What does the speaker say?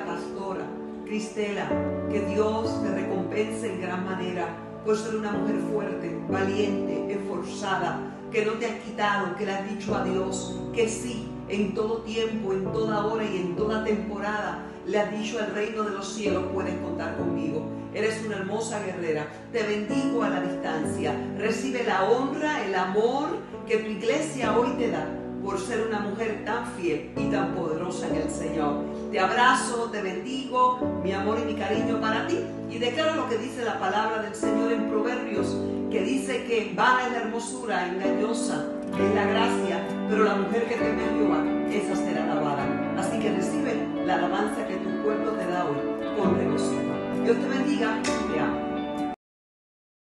pastora Cristela. Que Dios te recompense en gran manera por ser una mujer fuerte, valiente, esforzada, que no te has quitado, que le has dicho a Dios que sí, en todo tiempo, en toda hora y en toda temporada. Le has dicho al reino de los cielos, puedes contar conmigo. Eres una hermosa guerrera. Te bendigo a la distancia. Recibe la honra, el amor que tu iglesia hoy te da por ser una mujer tan fiel y tan poderosa en el Señor. Te abrazo, te bendigo, mi amor y mi cariño para ti. Y declaro lo que dice la palabra del Señor en Proverbios, que dice que vana es la hermosura, engañosa es la gracia, pero la mujer que teme a Jehová, esa será alabada. Así que recibe la alabanza que tu pueblo te da hoy con regocijo. Dios te bendiga, te amo.